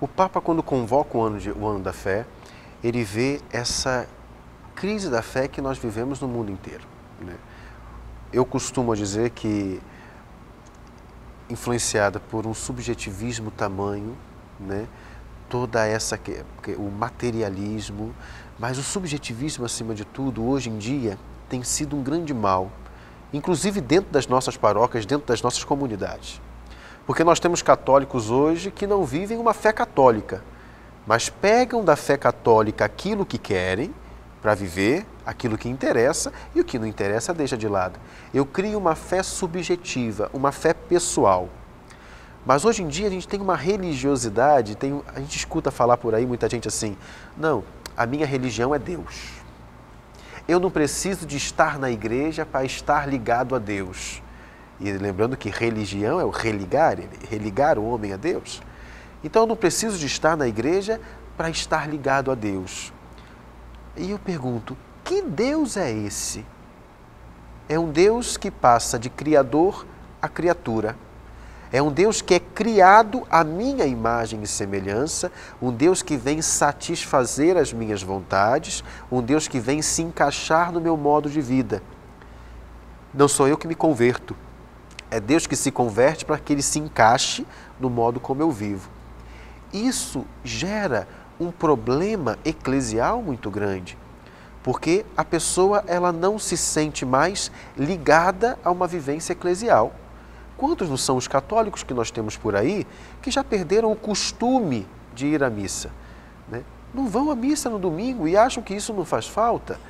o Papa quando convoca o ano, de, o ano da fé, ele vê essa crise da fé que nós vivemos no mundo inteiro. Né? Eu costumo dizer que influenciada por um subjetivismo tamanho, né? Toda essa o materialismo, mas o subjetivismo acima de tudo hoje em dia tem sido um grande mal, inclusive dentro das nossas paróquias, dentro das nossas comunidades. Porque nós temos católicos hoje que não vivem uma fé católica, mas pegam da fé católica aquilo que querem para viver, aquilo que interessa e o que não interessa deixa de lado. Eu crio uma fé subjetiva, uma fé pessoal. Mas hoje em dia a gente tem uma religiosidade, tem, a gente escuta falar por aí muita gente assim: não, a minha religião é Deus. Eu não preciso de estar na igreja para estar ligado a Deus. E lembrando que religião é o religar, religar o homem a Deus. Então eu não preciso de estar na igreja para estar ligado a Deus. E eu pergunto: que Deus é esse? É um Deus que passa de criador a criatura. É um Deus que é criado à minha imagem e semelhança, um Deus que vem satisfazer as minhas vontades, um Deus que vem se encaixar no meu modo de vida. Não sou eu que me converto, é Deus que se converte para que ele se encaixe no modo como eu vivo. Isso gera um problema eclesial muito grande, porque a pessoa ela não se sente mais ligada a uma vivência eclesial. Quantos não são os católicos que nós temos por aí que já perderam o costume de ir à missa? Né? Não vão à missa no domingo e acham que isso não faz falta.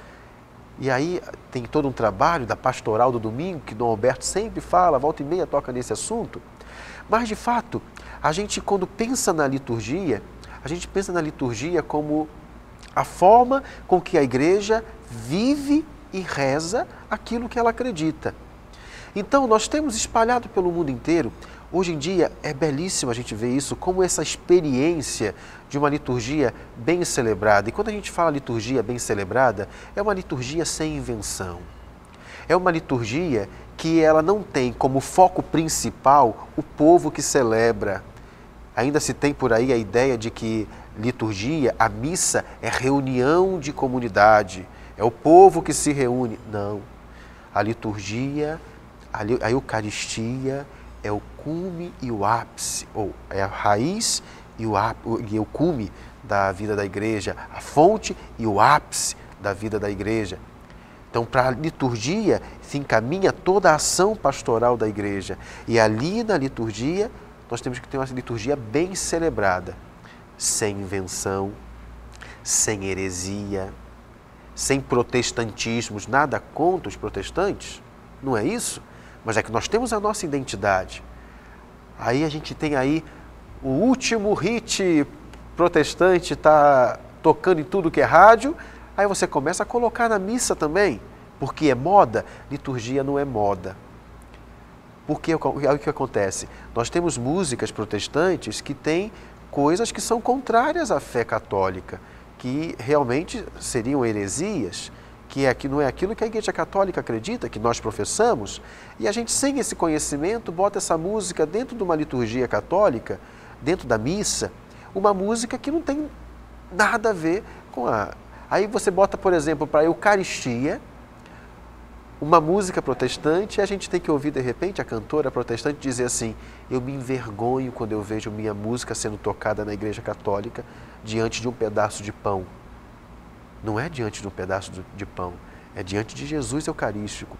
E aí tem todo um trabalho da pastoral do domingo, que Dom Alberto sempre fala, volta e meia toca nesse assunto. Mas, de fato, a gente, quando pensa na liturgia, a gente pensa na liturgia como a forma com que a igreja vive e reza aquilo que ela acredita. Então, nós temos espalhado pelo mundo inteiro, hoje em dia é belíssimo a gente ver isso, como essa experiência de uma liturgia bem celebrada. E quando a gente fala liturgia bem celebrada, é uma liturgia sem invenção. É uma liturgia que ela não tem como foco principal o povo que celebra. Ainda se tem por aí a ideia de que liturgia, a missa é reunião de comunidade, é o povo que se reúne. Não. A liturgia, a Eucaristia é o cume e o ápice, ou é a raiz e o, e o cume da vida da igreja, a fonte e o ápice da vida da igreja. Então, para a liturgia se encaminha toda a ação pastoral da igreja. E ali na liturgia, nós temos que ter uma liturgia bem celebrada sem invenção, sem heresia, sem protestantismos, nada contra os protestantes, não é isso? Mas é que nós temos a nossa identidade. Aí a gente tem aí o último hit protestante está tocando em tudo que é rádio, aí você começa a colocar na missa também, porque é moda, liturgia não é moda. Porque é o que acontece? Nós temos músicas protestantes que têm coisas que são contrárias à fé católica, que realmente seriam heresias, que, é, que não é aquilo que a Igreja Católica acredita, que nós professamos, e a gente, sem esse conhecimento, bota essa música dentro de uma liturgia católica, dentro da missa, uma música que não tem nada a ver com a. Aí você bota, por exemplo, para a Eucaristia, uma música protestante, a gente tem que ouvir de repente a cantora protestante dizer assim: Eu me envergonho quando eu vejo minha música sendo tocada na igreja católica diante de um pedaço de pão. Não é diante de um pedaço de pão, é diante de Jesus Eucarístico.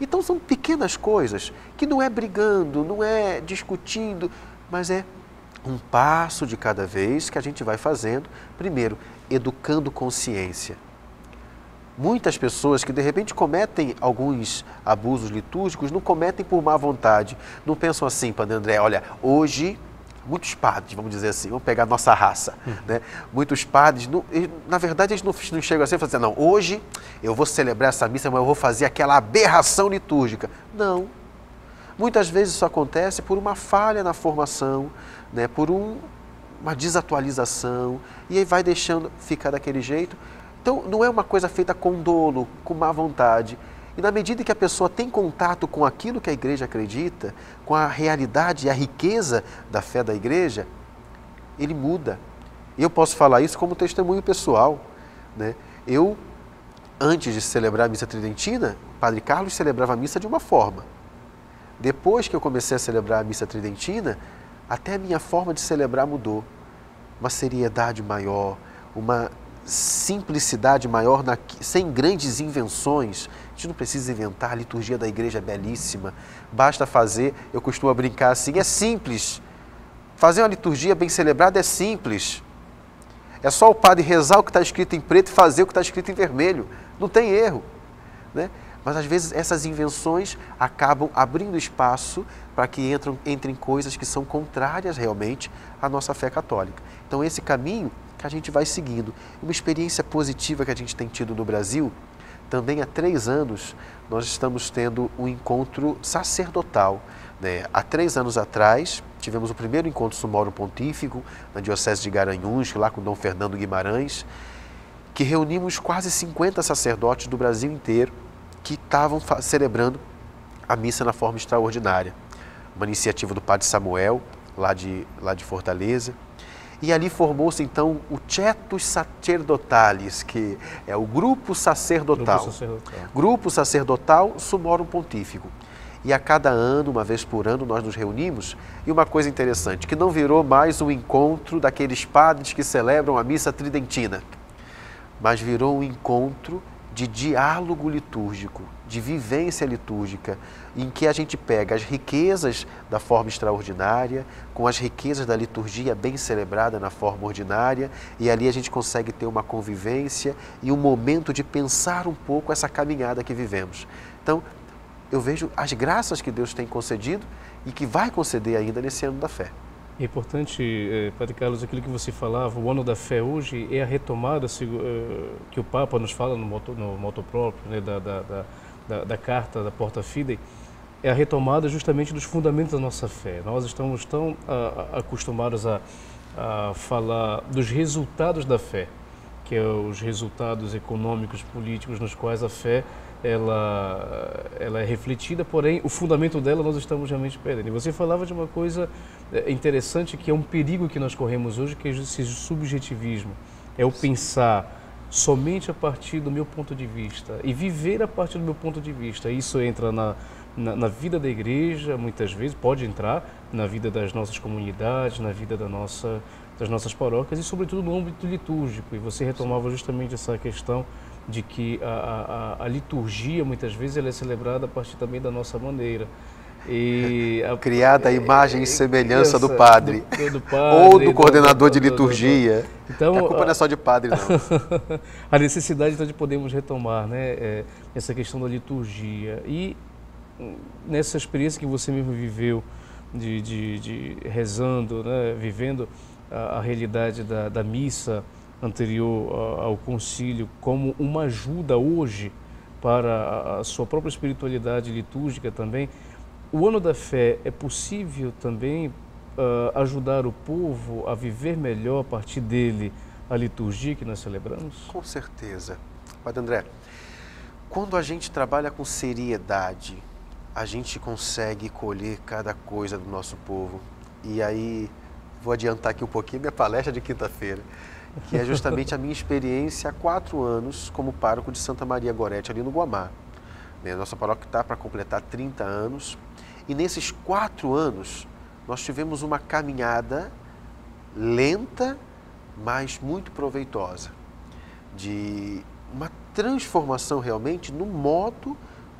Então são pequenas coisas que não é brigando, não é discutindo, mas é um passo de cada vez que a gente vai fazendo, primeiro, educando consciência Muitas pessoas que de repente cometem alguns abusos litúrgicos não cometem por má vontade. Não pensam assim, Padre André, olha, hoje muitos padres, vamos dizer assim, vamos pegar a nossa raça, uhum. né? Muitos padres, não, na verdade, eles não, não chegam assim e falam assim, não, hoje eu vou celebrar essa missa, mas eu vou fazer aquela aberração litúrgica. Não. Muitas vezes isso acontece por uma falha na formação, né? por um, uma desatualização, e aí vai deixando ficar daquele jeito, então, não é uma coisa feita com dolo, com má vontade. E na medida que a pessoa tem contato com aquilo que a igreja acredita, com a realidade e a riqueza da fé da igreja, ele muda. Eu posso falar isso como testemunho pessoal. Né? Eu, antes de celebrar a missa tridentina, Padre Carlos celebrava a missa de uma forma. Depois que eu comecei a celebrar a missa tridentina, até a minha forma de celebrar mudou. Uma seriedade maior, uma simplicidade maior, sem grandes invenções. A gente não precisa inventar, a liturgia da igreja é belíssima. Basta fazer, eu costumo brincar assim, é simples. Fazer uma liturgia bem celebrada é simples. É só o padre rezar o que está escrito em preto e fazer o que está escrito em vermelho. Não tem erro. Né? Mas às vezes essas invenções acabam abrindo espaço para que entram, entrem coisas que são contrárias realmente à nossa fé católica. Então esse caminho que a gente vai seguindo. Uma experiência positiva que a gente tem tido no Brasil, também há três anos nós estamos tendo um encontro sacerdotal. Né? Há três anos atrás, tivemos o primeiro encontro sumoro pontífico na Diocese de Garanhuns, lá com Dom Fernando Guimarães, que reunimos quase 50 sacerdotes do Brasil inteiro que estavam celebrando a missa na forma extraordinária. Uma iniciativa do Padre Samuel, lá de, lá de Fortaleza, e ali formou-se então o Cetus Sacerdotalis, que é o grupo sacerdotal. Grupo sacerdotal, grupo sacerdotal Sumorum Pontífico. E a cada ano, uma vez por ano, nós nos reunimos. E uma coisa interessante, que não virou mais um encontro daqueles padres que celebram a missa tridentina, mas virou um encontro de diálogo litúrgico, de vivência litúrgica, em que a gente pega as riquezas da forma extraordinária, com as riquezas da liturgia bem celebrada na forma ordinária, e ali a gente consegue ter uma convivência e um momento de pensar um pouco essa caminhada que vivemos. Então, eu vejo as graças que Deus tem concedido e que vai conceder ainda nesse ano da fé. É importante, eh, Padre Carlos, aquilo que você falava, o ano da fé hoje é a retomada eh, que o Papa nos fala no moto, no moto próprio, né, da, da, da, da, carta da Porta Fidei, é a retomada justamente dos fundamentos da nossa fé. Nós estamos tão a, a, acostumados a, a falar dos resultados da fé, que é os resultados econômicos, políticos, nos quais a fé ela, ela é refletida, porém o fundamento dela nós estamos realmente perdendo. E você falava de uma coisa é, interessante que é um perigo que nós corremos hoje, que é esse subjetivismo. É o pensar somente a partir do meu ponto de vista e viver a partir do meu ponto de vista. Isso entra na, na, na, vida da igreja, muitas vezes, pode entrar na vida das nossas comunidades, na vida da nossa, das nossas paróquias e, sobretudo, no âmbito litúrgico. E você retomava justamente essa questão de que a, a, a, liturgia muitas vezes ela é celebrada a partir também da nossa maneira. E a, Criada a imagem e semelhança do padre, do, do padre ou do coordenador do, de liturgia. Então, a culpa não é só de padre, não. a necessidade então, de podermos retomar né, é, essa questão da liturgia. E nessa experiência que você mesmo viveu, de, de, de rezando, né, vivendo a, a realidade da, da missa, anterior ao concílio como uma ajuda hoje para a sua própria espiritualidade litúrgica também. O ano da fé é possível também uh, ajudar o povo a viver melhor a partir dele a liturgia que nós celebramos? Com certeza. Padre André, quando a gente trabalha com seriedade, a gente consegue colher cada coisa do nosso povo. E aí, vou adiantar aqui um pouquinho minha palestra de quinta-feira que é justamente a minha experiência há quatro anos como pároco de Santa Maria Gorete, ali no Guamá. Né? Nossa paróquia está para completar 30 anos e nesses quatro anos nós tivemos uma caminhada lenta, mas muito proveitosa, de uma transformação realmente no modo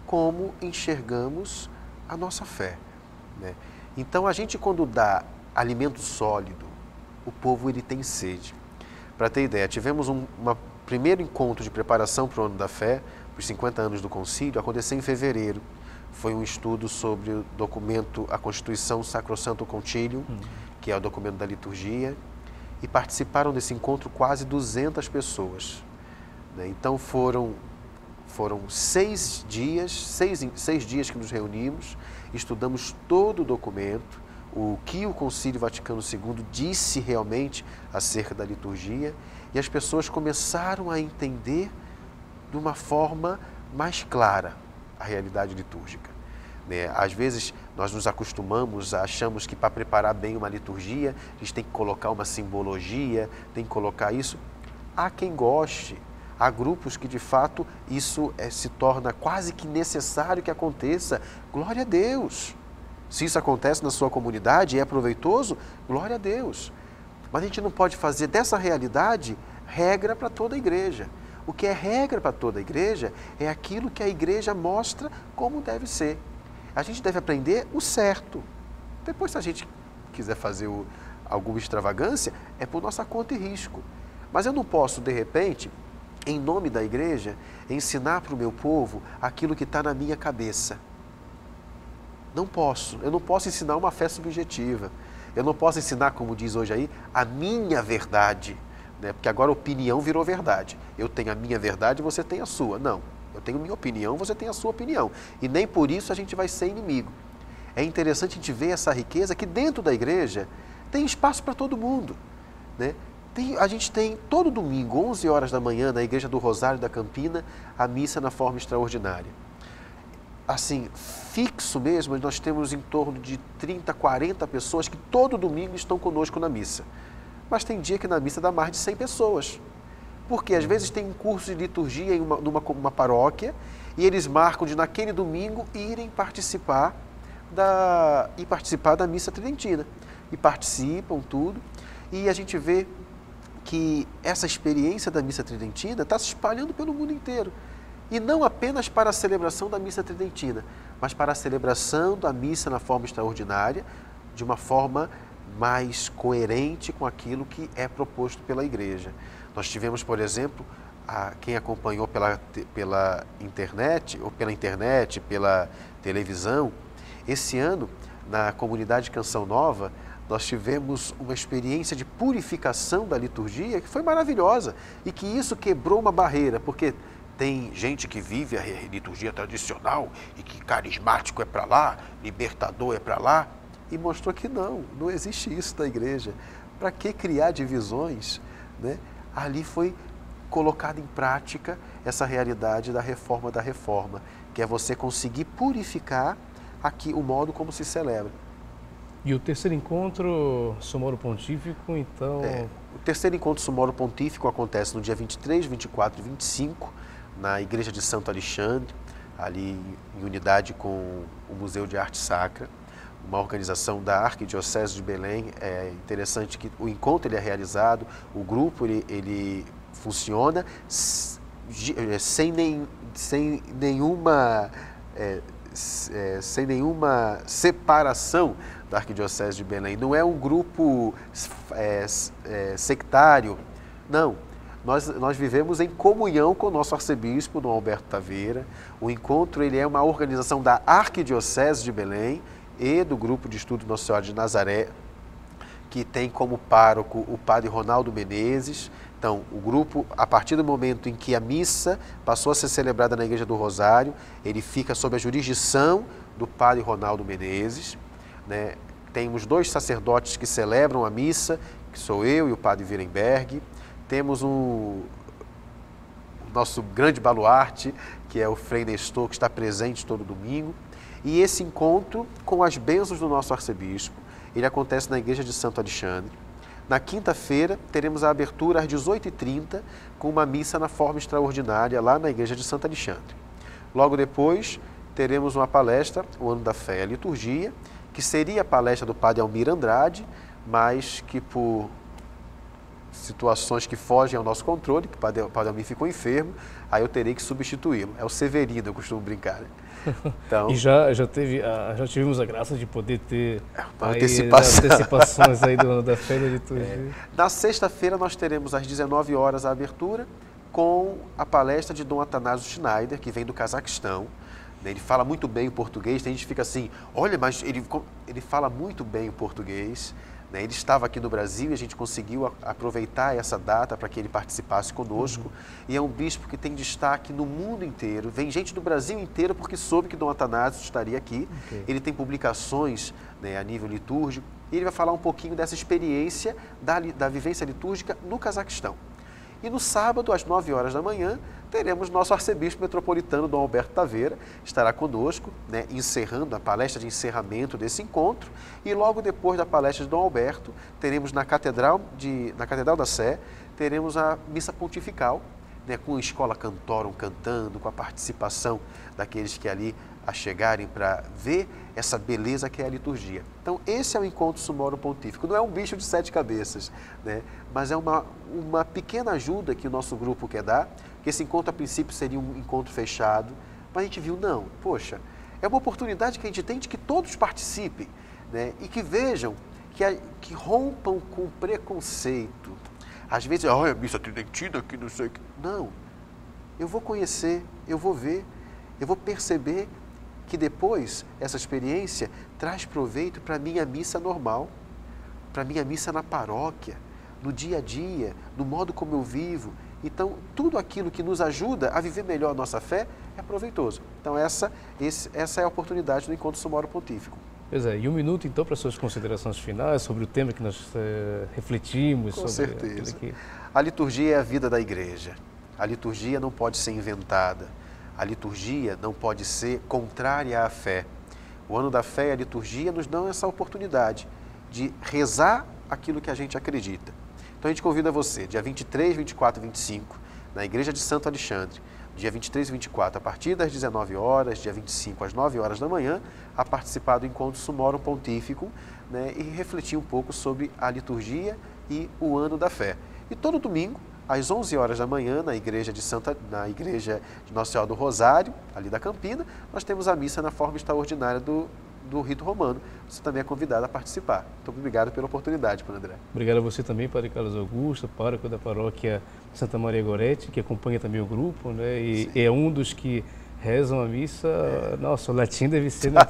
como enxergamos a nossa fé. Né? Então a gente quando dá alimento sólido, o povo ele tem sede. Para ter ideia, tivemos um primeiro encontro de preparação para o ano da fé, para os 50 anos do concílio, aconteceu em fevereiro. Foi um estudo sobre o documento, a Constituição Sacrosanto Concilium, hum. que é o documento da liturgia, e participaram desse encontro quase 200 pessoas. Né? Então foram foram seis dias, seis, seis dias que nos reunimos, estudamos todo o documento, o que o Concílio Vaticano II disse realmente acerca da liturgia, e as pessoas começaram a entender de uma forma mais clara a realidade litúrgica. Né? Às vezes nós nos acostumamos, achamos que para preparar bem uma liturgia, a gente tem que colocar uma simbologia, tem que colocar isso. Há quem goste, Há grupos que de fato isso é, se torna quase que necessário que aconteça. Glória a Deus. Se isso acontece na sua comunidade e é proveitoso, glória a Deus. Mas a gente não pode fazer dessa realidade regra para toda a igreja. O que é regra para toda a igreja é aquilo que a igreja mostra como deve ser. A gente deve aprender o certo. Depois, se a gente quiser fazer o, alguma extravagância, é por nossa conta e risco. Mas eu não posso, de repente, em nome da igreja, ensinar para o meu povo aquilo que está na minha cabeça. Não posso. Eu não posso ensinar uma fé subjetiva. Eu não posso ensinar, como diz hoje aí, a minha verdade. Né? Porque agora opinião virou verdade. Eu tenho a minha verdade e você tem a sua. Não. Eu tenho minha opinião, você tem a sua opinião. E nem por isso a gente vai ser inimigo. É interessante a gente ver essa riqueza que dentro da igreja tem espaço para todo mundo. Né? Tem, a gente tem todo domingo, 11 horas da manhã, na Igreja do Rosário da Campina, a missa na forma extraordinária. Assim, fixo mesmo, nós temos em torno de 30, 40 pessoas que todo domingo estão conosco na missa. Mas tem dia que na missa dá mais de 100 pessoas. Porque às vezes tem um curso de liturgia em uma, numa uma paróquia e eles marcam de naquele domingo irem participar da, e participar da missa tridentina. E participam tudo. E a gente vê que essa experiência da missa tridentina está se espalhando pelo mundo inteiro. E não apenas para a celebração da missa tridentina, mas para a celebração da missa na forma extraordinária, de uma forma mais coerente com aquilo que é proposto pela igreja. Nós tivemos, por exemplo, a, quem acompanhou pela, pela internet, ou pela internet, pela televisão, esse ano, na comunidade Canção Nova, nós tivemos uma experiência de purificação da liturgia que foi maravilhosa e que isso quebrou uma barreira, porque tem gente que vive a liturgia tradicional e que carismático é para lá, libertador é para lá, e mostrou que não, não existe isso na igreja. Para que criar divisões? Né? Ali foi colocada em prática essa realidade da reforma da reforma, que é você conseguir purificar aqui o modo como se celebra. E o terceiro encontro Sumoro Pontífico, então. É, o terceiro encontro Sumoro Pontífico acontece no dia 23, 24 e 25, na Igreja de Santo Alexandre, ali em unidade com o Museu de Arte Sacra, uma organização da Arquidiocese de Belém. É interessante que o encontro ele é realizado, o grupo ele, ele funciona é, sem, nem, sem nenhuma. É, é, sem nenhuma separação da Arquidiocese de Belém. Não é um grupo é, é, sectário, não. Nós, nós vivemos em comunhão com o nosso arcebispo, Dom Alberto Taveira. O encontro ele é uma organização da Arquidiocese de Belém e do grupo de estudo Nossa Senhora de Nazaré, que tem como pároco o padre Ronaldo Menezes. Então, o grupo, a partir do momento em que a missa passou a ser celebrada na Igreja do Rosário, ele fica sob a jurisdição do padre Ronaldo Menezes. Né? Temos dois sacerdotes que celebram a missa, que sou eu e o padre Virenberg. Temos um, nosso grande baluarte, que é o Frei Nestor, que está presente todo domingo. E esse encontro com as bênçãos do nosso arcebispo, ele acontece na igreja de Santo Alexandre. Na quinta-feira, teremos a abertura às 18h30, com uma missa na forma extraordinária lá na igreja de Santo Alexandre. Logo depois, teremos uma palestra, o Ano da Fé e a Liturgia, que seria a palestra do padre Almir Andrade, mas que por situações que fogem ao nosso controle, que o padre, Almir ficou enfermo, aí eu terei que substituí-lo. É o Severino, eu costumo brincar. Né? Então, e já, já, teve, já tivemos a graça de poder ter aí, antecipação. antecipações aí do, da feira de tudo. É. Na sexta-feira nós teremos às 19 horas a abertura com a palestra de Dom Atanásio Schneider, que vem do Cazaquistão. Né, ele fala muito bem o português, tem gente que fica assim, olha, mas ele, ele fala muito bem o português. Né? Ele estava aqui no Brasil e a gente conseguiu aproveitar essa data para que ele participasse conosco. Uhum. E é um bispo que tem destaque no mundo inteiro. Vem gente do Brasil inteiro porque soube que Dom Atanásio estaria aqui. Okay. Ele tem publicações né, a nível litúrgico. E ele vai falar um pouquinho dessa experiência da, da vivência litúrgica no Cazaquistão. E no sábado, às 9 horas da manhã, teremos nosso arcebispo metropolitano, Dom Alberto Taveira, estará conosco, né, encerrando a palestra de encerramento desse encontro. E logo depois da palestra de Dom Alberto, teremos na Catedral, de, na Catedral da Sé, teremos a missa pontifical, né, com a escola cantorum cantando, com a participação daqueles que ali a chegarem para ver essa beleza que é a liturgia. Então, esse é o encontro sumoro pontífico. Não é um bicho de sete cabeças, né? mas é uma, uma pequena ajuda que o nosso grupo quer dar que esse encontro a princípio seria um encontro fechado, mas a gente viu, não, poxa, é uma oportunidade que a gente tem de que todos participem né? e que vejam, que, a, que rompam com preconceito. Às vezes, olha, a missa tridentina, que não sei o que. Não, eu vou conhecer, eu vou ver, eu vou perceber que depois essa experiência traz proveito para a minha missa normal, para a minha missa na paróquia, no dia a dia, no modo como eu vivo, então, tudo aquilo que nos ajuda a viver melhor a nossa fé é proveitoso. Então, essa, esse, essa é a oportunidade do Encontro Sumoro Pontífico. Pois é, e um minuto então para suas considerações finais sobre o tema que nós é, refletimos. Com sobre certeza. Que... A liturgia é a vida da igreja. A liturgia não pode ser inventada. A liturgia não pode ser contrária à fé. O ano da fé e a liturgia nos dão essa oportunidade de rezar aquilo que a gente acredita. Então a gente convida você, dia 23, 24 e 25, na Igreja de Santo Alexandre, dia 23 e 24, a partir das 19 horas, dia 25 às 9 horas da manhã, a participar do encontro Sumorum Pontífico né, e refletir um pouco sobre a liturgia e o ano da fé. E todo domingo, às 11 horas da manhã, na igreja de Santa, na igreja de Nossa Senhora do Rosário, ali da Campina, nós temos a missa na forma extraordinária do do rito romano. Você também é convidado a participar. Então, obrigado pela oportunidade, Padre André. Obrigado a você também, Padre Carlos Augusto, pároco da paróquia Santa Maria Goretti, que acompanha também o grupo, né? E Sim. é um dos que rezam a missa. É. Nossa, o latim deve ser, né,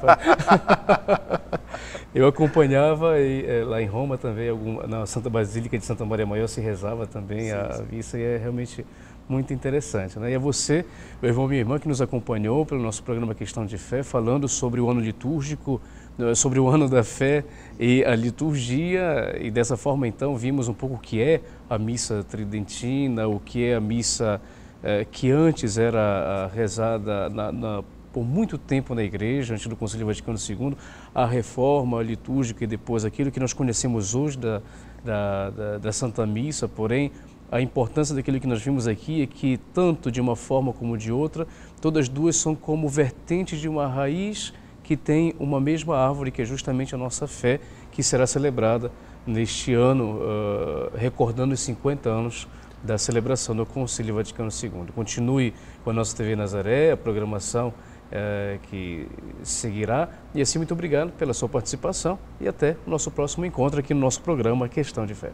Eu acompanhava e, é, lá em Roma também, algum, na Santa Basílica de Santa Maria Maior se rezava também sim, a, sim. missa e é realmente muito interessante. Né? E é você, meu irmão e minha irmã, que nos acompanhou pelo nosso programa Questão de Fé, falando sobre o ano litúrgico, né, sobre o ano da fé e a liturgia, e dessa forma então vimos um pouco o que é a missa tridentina, o que é a missa eh, que antes era rezada na, na, por muito tempo na igreja, antes do Concílio Vaticano II, a reforma litúrgica e depois aquilo que nós conhecemos hoje da, da, da, da Santa Missa, porém a importância daquilo que nós vimos aqui é que, tanto de uma forma como de outra, todas duas são como vertentes de uma raiz que tem uma mesma árvore, que é justamente a nossa fé, que será celebrada neste ano, uh, recordando os 50 anos da celebração do Concílio Vaticano II. Continue com a nossa TV Nazaré, a programação uh, que seguirá. E assim, muito obrigado pela sua participação e até o nosso próximo encontro aqui no nosso programa Questão de Fé.